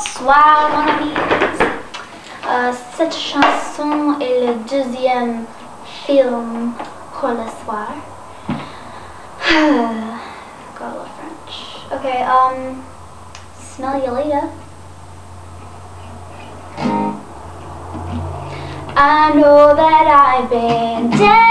Bonsoir mon ami. Euh, cette chanson est le deuxième film pour le soir. Got a little French. Okay, um, smell you later. I know that I've been dead.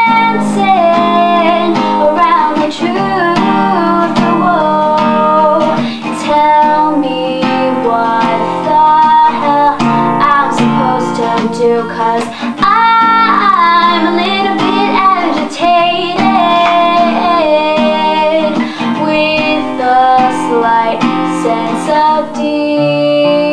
because I'm a little bit agitated with a slight sense of deep.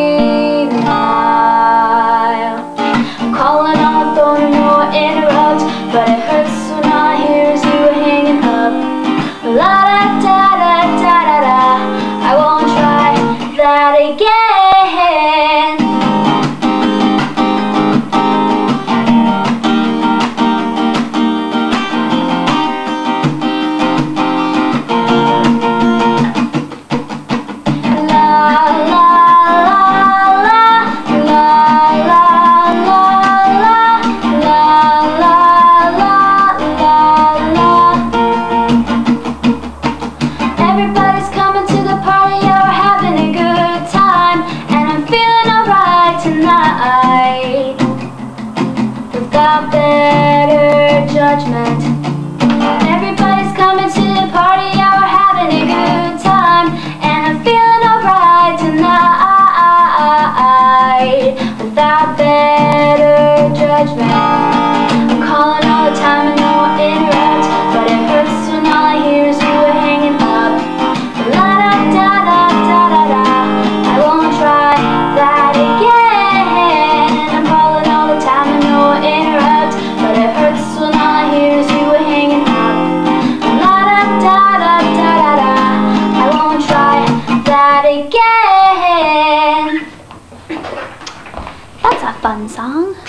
without better judgment. Everybody's coming to the party, yeah, we're having a good time, and I'm feeling alright tonight without better judgment. song.